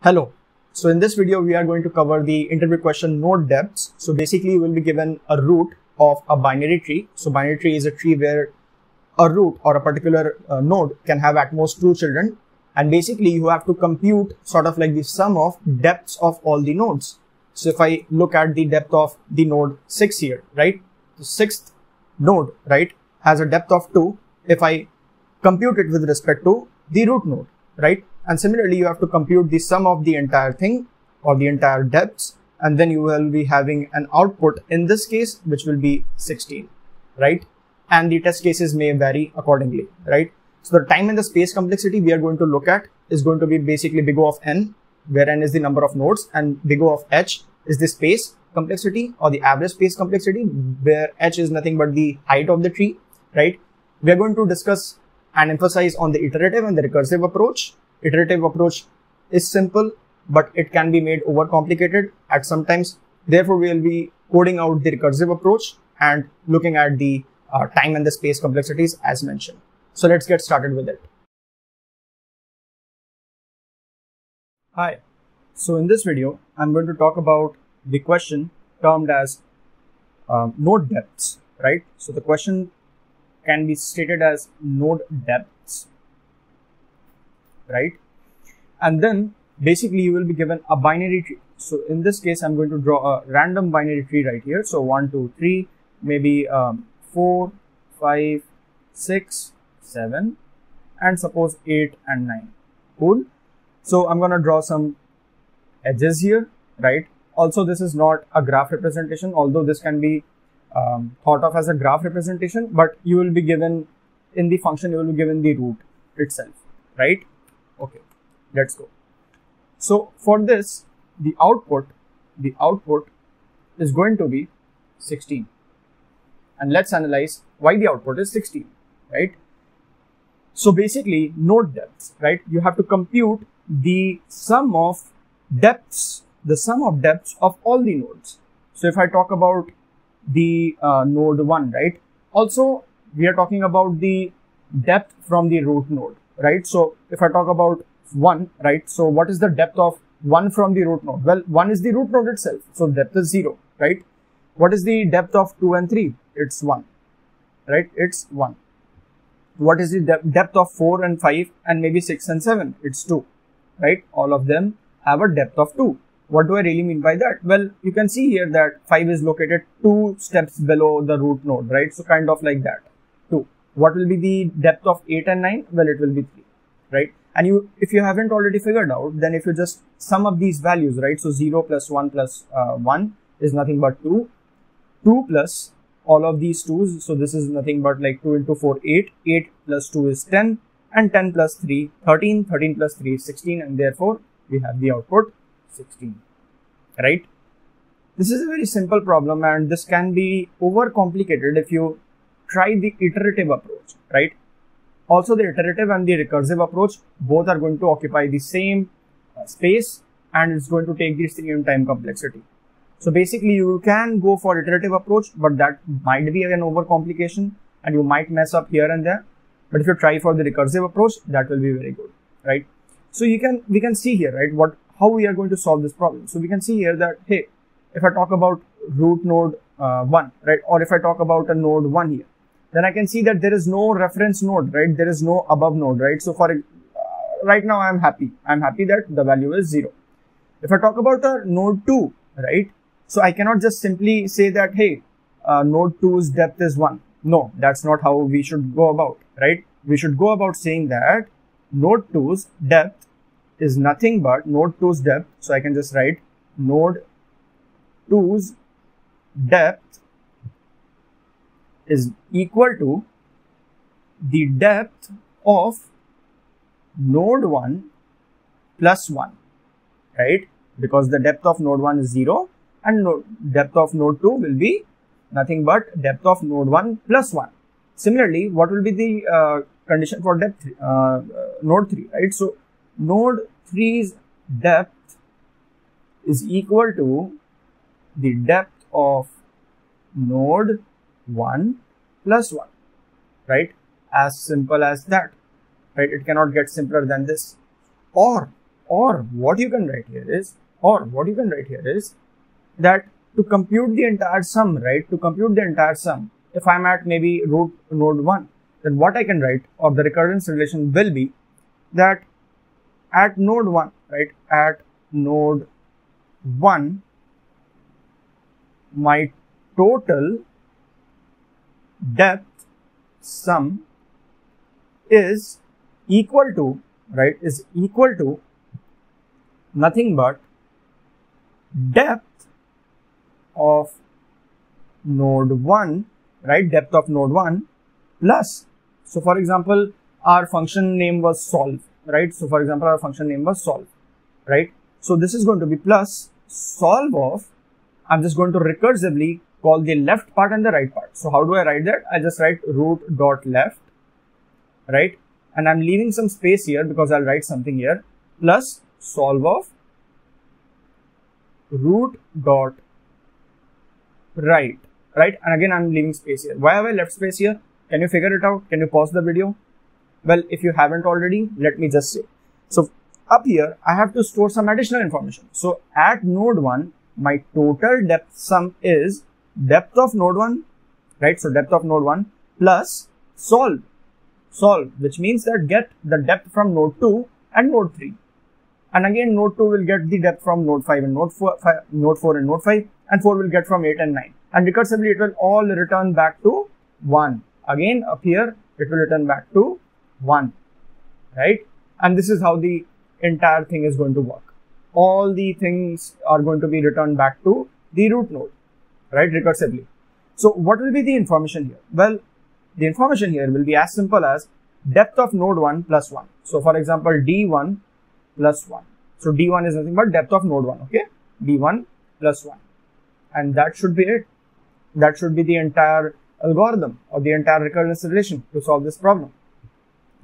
Hello. So in this video, we are going to cover the interview question node depths. So basically you will be given a root of a binary tree. So binary tree is a tree where a root or a particular uh, node can have at most two children. And basically you have to compute sort of like the sum of depths of all the nodes. So if I look at the depth of the node six here, right? The sixth node, right, has a depth of two. If I compute it with respect to the root node, right? And similarly, you have to compute the sum of the entire thing or the entire depths. And then you will be having an output in this case, which will be 16, right? And the test cases may vary accordingly, right? So the time and the space complexity we are going to look at is going to be basically big O of n, where n is the number of nodes and big O of h is the space complexity or the average space complexity, where h is nothing but the height of the tree, right? We are going to discuss and emphasize on the iterative and the recursive approach iterative approach is simple, but it can be made overcomplicated at some times. Therefore, we will be coding out the recursive approach and looking at the uh, time and the space complexities as mentioned. So let's get started with it. Hi. So in this video, I'm going to talk about the question termed as um, node depths, right? So the question can be stated as node depths right? And then basically you will be given a binary tree. So in this case, I'm going to draw a random binary tree right here. So one, two, three, maybe um, four, five, six, seven, and suppose eight and nine. Cool. So I'm going to draw some edges here, right? Also, this is not a graph representation, although this can be um, thought of as a graph representation, but you will be given in the function, you will be given the root itself, right? Let's go. So for this, the output, the output is going to be 16. And let's analyze why the output is 16, right? So basically node depths, right? You have to compute the sum of depths, the sum of depths of all the nodes. So if I talk about the uh, node 1, right? Also, we are talking about the depth from the root node right? So if I talk about one, right? So what is the depth of one from the root node? Well, one is the root node itself. So depth is zero, right? What is the depth of two and three? It's one, right? It's one. What is the de depth of four and five and maybe six and seven? It's two, right? All of them have a depth of two. What do I really mean by that? Well, you can see here that 5 is located 2 steps below the root node, right? So kind of like that. 2. What will be the depth of 8 and 9? Well, it will be 3, right? And you, if you haven't already figured out, then if you just sum up these values, right? So 0 plus 1 plus, uh, 1 is nothing but 2. 2 plus all of these 2's. So this is nothing but like 2 into 4, 8. 8 plus 2 is 10. And 10 plus 3, 13. 13 plus 3 is 16. And therefore, we have the output 16, right? This is a very simple problem and this can be overcomplicated if you try the iterative approach, right? Also, the iterative and the recursive approach both are going to occupy the same uh, space and it's going to take the same time complexity. So basically, you can go for iterative approach, but that might be an overcomplication and you might mess up here and there. But if you try for the recursive approach, that will be very good, right? So you can, we can see here, right, what, how we are going to solve this problem. So we can see here that, hey, if I talk about root node uh, 1, right, or if I talk about a node 1 here, then I can see that there is no reference node, right? There is no above node, right? So for uh, right now, I'm happy. I'm happy that the value is zero. If I talk about a node two, right? So I cannot just simply say that, hey, uh, node two's depth is 1. No, that's not how we should go about, right? We should go about saying that node two's depth is nothing but node 2's depth. So I can just write node 2's depth is equal to the depth of node 1 plus 1 right? Because the depth of node 1 is 0 and node, depth of node 2 will be nothing but depth of node 1 plus 1 similarly what will be the uh, condition for depth uh, node 3 right? So node 3's depth is equal to the depth of node 1 plus 1, right? As simple as that, right? It cannot get simpler than this. Or or what you can write here is, or what you can write here is that to compute the entire sum, right? To compute the entire sum, if I'm at maybe root node 1, then what I can write or the recurrence relation will be that at node 1, right? At node 1, my total depth sum is equal to, right, is equal to nothing but depth of node 1, right, depth of node 1 plus, so for example, our function name was solve, right, so for example, our function name was solve, right, so this is going to be plus solve of, I'm just going to recursively call the left part and the right part. So how do I write that? I just write root dot left, right? And I'm leaving some space here because I'll write something here plus solve of root dot right, right? And again, I'm leaving space here. Why have I left space here? Can you figure it out? Can you pause the video? Well, if you haven't already, let me just say. So up here, I have to store some additional information. So at node 1, my total depth sum is depth of node 1, right? So depth of node 1 plus solve, solve, which means that get the depth from node 2 and node 3. And again, node 2 will get the depth from node 5 and node 4, 5, node 4 and node 5, and 4 will get from 8 and 9. And recursively, it will all return back to 1. Again, up here, it will return back to 1, right? And this is how the entire thing is going to work. All the things are going to be returned back to the root node right, recursively. So what will be the information here? Well, the information here will be as simple as depth of node 1 plus 1. So for example, d1 plus 1. So d1 is nothing but depth of node 1, okay? d1 plus 1. And that should be it. That should be the entire algorithm or the entire recurrence relation to solve this problem,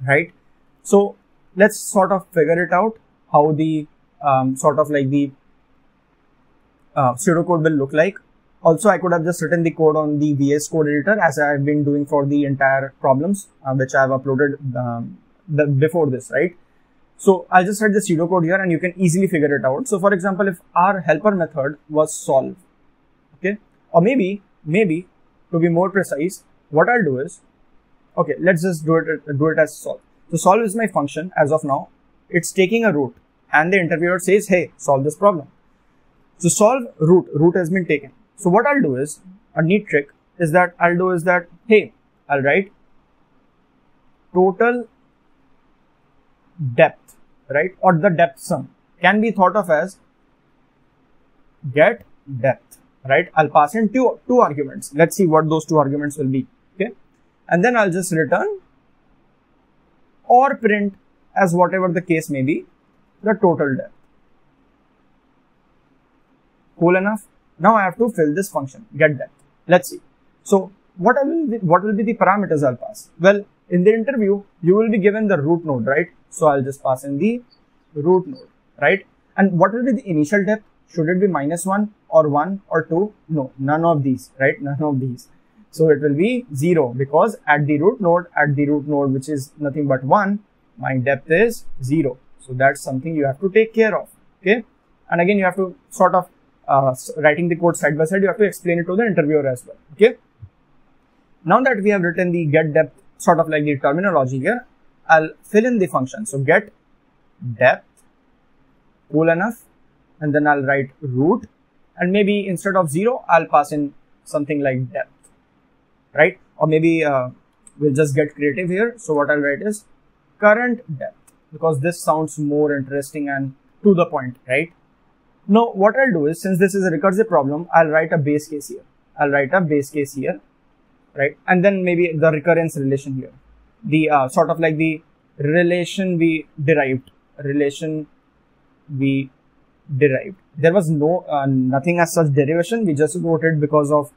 right? So let's sort of figure it out how the um, sort of like the uh, pseudocode will look like also, I could have just written the code on the VS Code editor as I have been doing for the entire problems, uh, which I have uploaded um, the, before this, right? So I'll just write the pseudo code here and you can easily figure it out. So for example, if our helper method was solve, okay, or maybe, maybe to be more precise, what I'll do is, okay, let's just do it, do it as solve. So solve is my function as of now. It's taking a root and the interviewer says, hey, solve this problem. So solve root, root has been taken. So what I'll do is, a neat trick is that I'll do is that, hey, I'll write total depth, right? Or the depth sum can be thought of as get depth, right? I'll pass in two, two arguments. Let's see what those two arguments will be, okay? And then I'll just return or print as whatever the case may be, the total depth. Cool enough? Now I have to fill this function, get depth. Let's see. So what will be, what will be the parameters I'll pass? Well, in the interview, you will be given the root node, right? So I'll just pass in the root node, right? And what will be the initial depth? Should it be minus one or one or two? No, none of these, right? None of these. So it will be zero because at the root node, at the root node, which is nothing but one, my depth is zero. So that's something you have to take care of. Okay. And again, you have to sort of uh, writing the code side by side, you have to explain it to the interviewer as well. Okay. Now that we have written the get depth, sort of like the terminology here, I'll fill in the function. So get depth, cool enough, and then I'll write root, and maybe instead of zero, I'll pass in something like depth, right? Or maybe uh, we'll just get creative here. So what I'll write is current depth because this sounds more interesting and to the point, right? Now, what I'll do is, since this is a recursive problem, I'll write a base case here. I'll write a base case here, right? And then maybe the recurrence relation here. The uh, sort of like the relation we derived, relation we derived. There was no, uh, nothing as such derivation. We just wrote it because of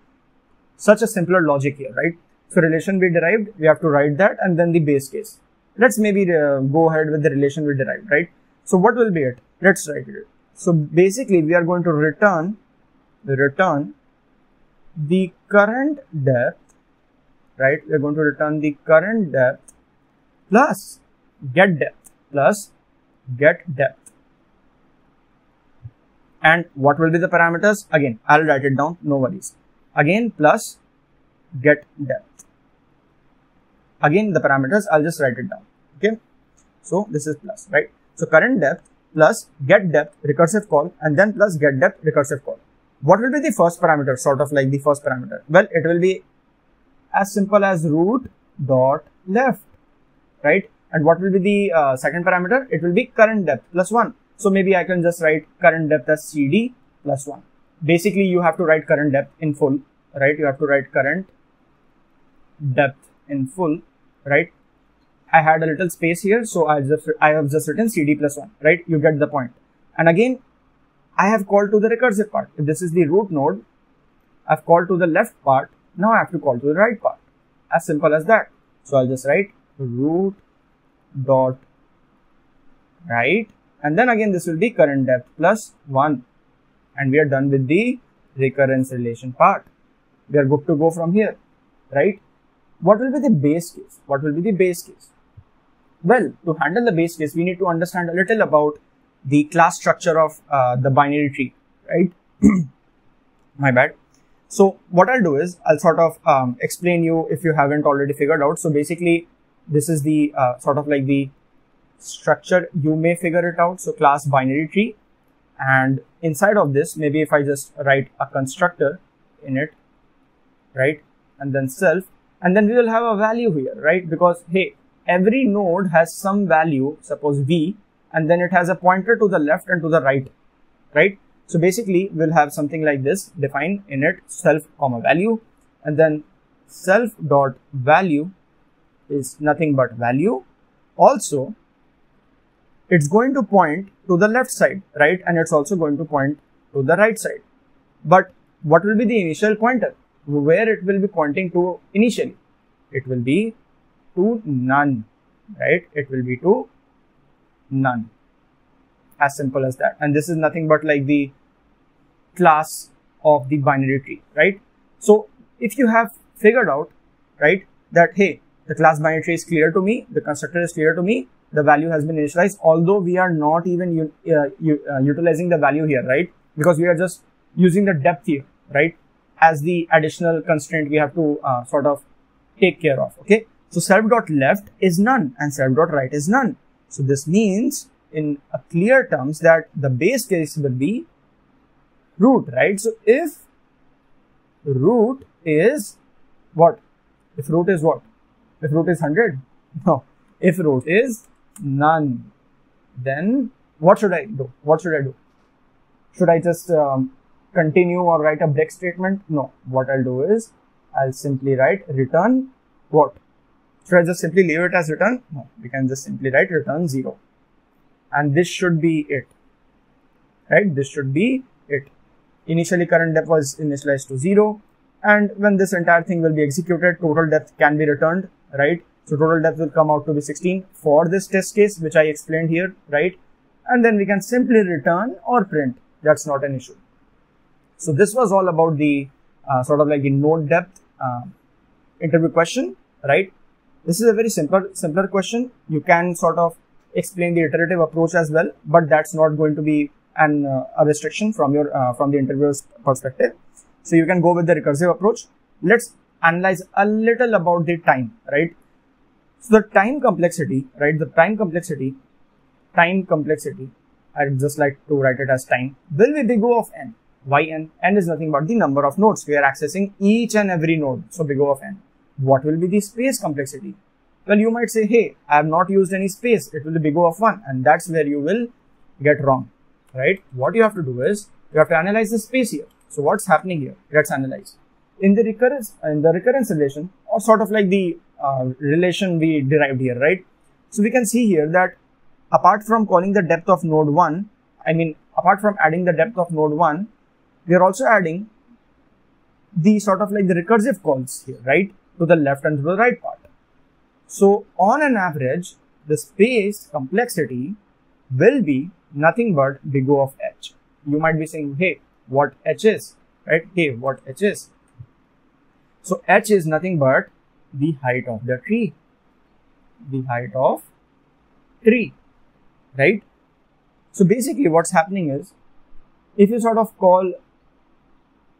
such a simpler logic here, right? So relation we derived, we have to write that and then the base case. Let's maybe uh, go ahead with the relation we derived, right? So what will be it? Let's write it. So basically we are going to return, return the current depth, right? We're going to return the current depth plus get depth plus get depth. And what will be the parameters? Again, I'll write it down, no worries. Again, plus get depth. Again, the parameters, I'll just write it down. Okay. So this is plus, right? So current depth plus get depth recursive call and then plus get depth recursive call. What will be the first parameter, sort of like the first parameter? Well, it will be as simple as root dot left, right? And what will be the uh, second parameter? It will be current depth plus 1. So maybe I can just write current depth as CD plus 1. Basically, you have to write current depth in full, right? You have to write current depth in full, right? I had a little space here, so I just I have just written CD plus 1, right? You get the point. And again, I have called to the recursive part. If this is the root node, I've called to the left part. Now I have to call to the right part. As simple as that. So I'll just write root dot right and then again this will be current depth plus 1 and we are done with the recurrence relation part. We are good to go from here, right? What will be the base case? What will be the base case? Well, to handle the base case, we need to understand a little about the class structure of uh, the binary tree, right? My bad. So what I'll do is I'll sort of um, explain you if you haven't already figured out. So basically, this is the uh, sort of like the structure. You may figure it out. So class binary tree, and inside of this, maybe if I just write a constructor in it, right, and then self, and then we will have a value here, right? Because hey, every node has some value, suppose v, and then it has a pointer to the left and to the right, right? So basically we'll have something like this defined in it self comma value and then self dot value is nothing but value. Also, it's going to point to the left side, right? And it's also going to point to the right side. But what will be the initial pointer? Where it will be pointing to initially? It will be to none, right? It will be to none. As simple as that. And this is nothing but like the class of the binary tree, right? So if you have figured out, right, that hey, the class binary tree is clear to me, the constructor is clear to me, the value has been initialized, although we are not even uh, uh, utilizing the value here, right? Because we are just using the depth here, right? As the additional constraint we have to uh, sort of take care of, okay? So self dot left is none and self dot right is none. So this means in a clear terms that the base case will be root, right? So if root is what? If root is what? If root is 100? No. If root is none, then what should I do? What should I do? Should I just um, continue or write a break statement? No. What I'll do is I'll simply write return what? Should I just simply leave it as return? No, we can just simply write return 0. And this should be it. Right? This should be it. Initially current depth was initialized to 0. And when this entire thing will be executed, total depth can be returned, right? So total depth will come out to be 16 for this test case, which I explained here, right? And then we can simply return or print. That's not an issue. So this was all about the uh, sort of like the node depth uh, interview question, right? This is a very simple, simpler question. You can sort of explain the iterative approach as well, but that's not going to be an uh, a restriction from your uh, from the interviewer's perspective. So you can go with the recursive approach. Let's analyze a little about the time, right? So the time complexity, right? The time complexity, time complexity. I'd just like to write it as time will be big O of n. Why n? n is nothing but the number of nodes. We are accessing each and every node. So big O of n. What will be the space complexity? Well, you might say, hey, I have not used any space. It will be big O of 1. And that's where you will get wrong, right? What you have to do is, you have to analyze the space here. So what's happening here? Let's analyze. In the recurrence, in the recurrence relation, or sort of like the uh, relation we derived here, right? So we can see here that apart from calling the depth of node 1, I mean, apart from adding the depth of node 1, we are also adding the sort of like the recursive calls here, right? To the left and to the right part. So on an average, the space complexity will be nothing but big O of h. You might be saying, hey, what h is, right? Hey, what h is? So h is nothing but the height of the tree, the height of tree, right? So basically what's happening is if you sort of call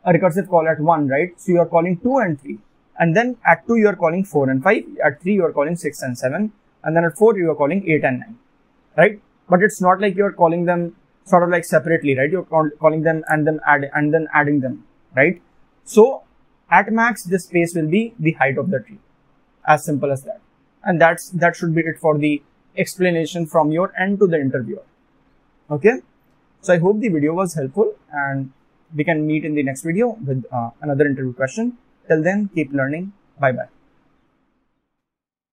a recursive call at 1, right? So you are calling 2 and 3. And then at 2 you are calling 4 and 5. At 3 you are calling 6 and 7. And then at 4 you are calling 8 and 9. Right? But it's not like you are calling them sort of like separately, right? You're call, calling them and then add and then adding them, right? So at max this space will be the height of the tree. As simple as that. And that's that should be it for the explanation from your end to the interviewer. Okay? So I hope the video was helpful and we can meet in the next video with uh, another interview question. Till then, keep learning. Bye bye.